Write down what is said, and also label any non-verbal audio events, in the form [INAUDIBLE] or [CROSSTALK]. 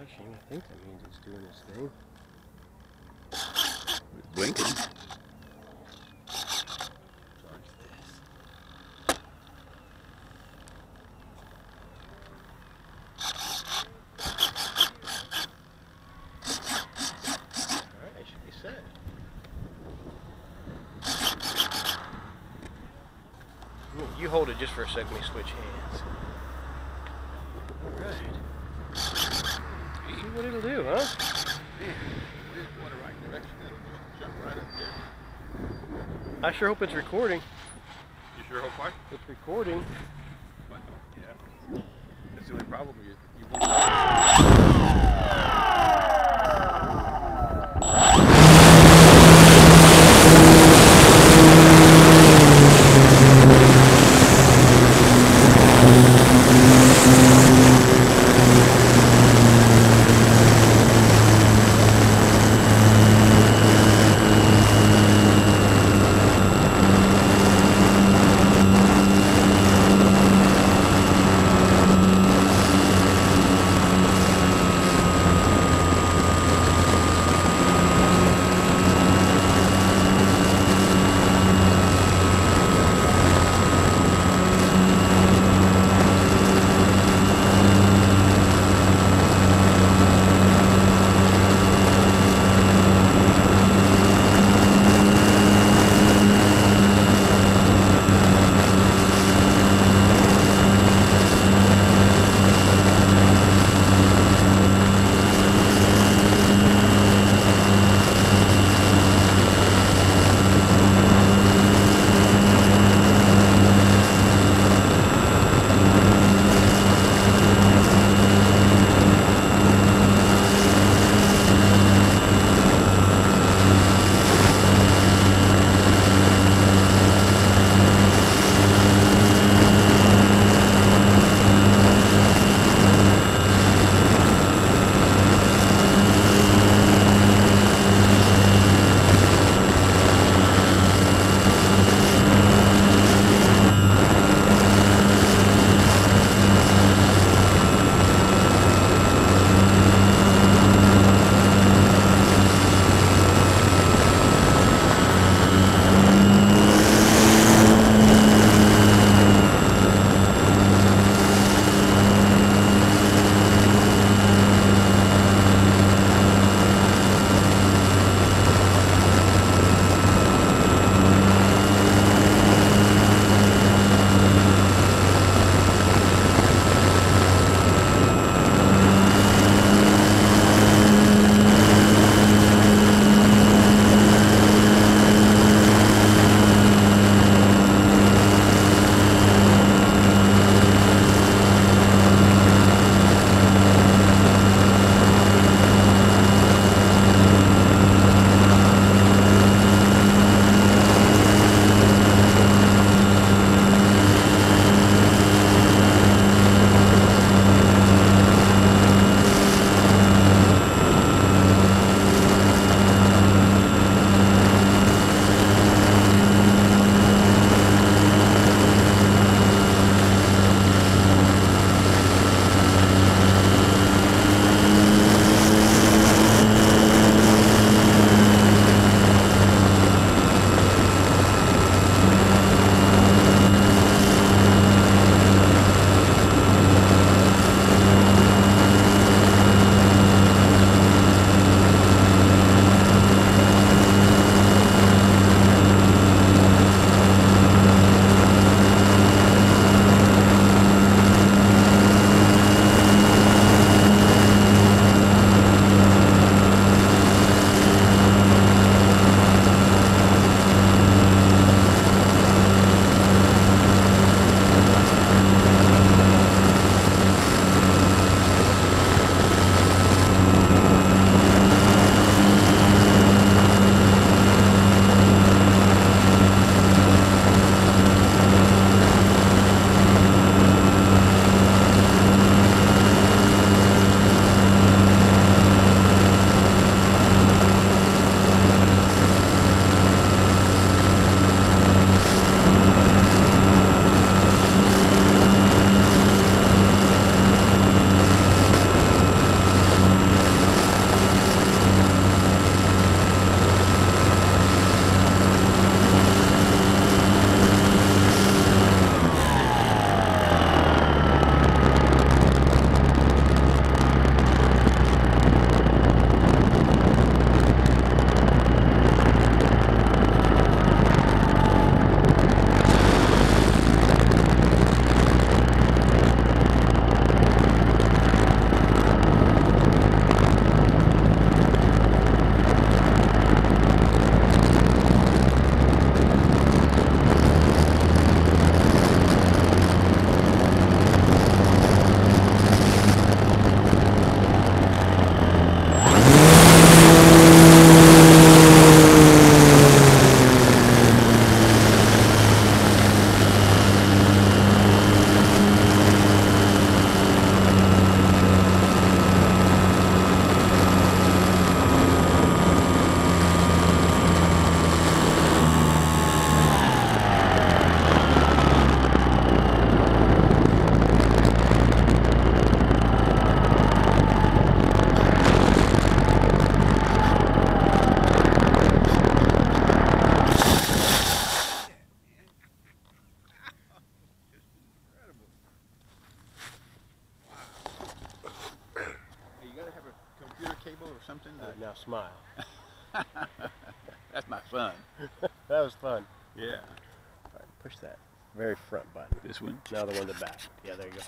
flashing. I think that means it's doing its thing. It's blinking. Alright, should be set. You hold it just for a second, we switch hands. Alright. See what it'll do, huh? I sure hope it's recording. You sure hope what? It's recording. Yeah. That's the only problem. You, you table or something? Uh, now smile. [LAUGHS] That's my son. [LAUGHS] That was fun. Yeah. Right, push that very front button. This one. Now the one in the back. Yeah, there you go.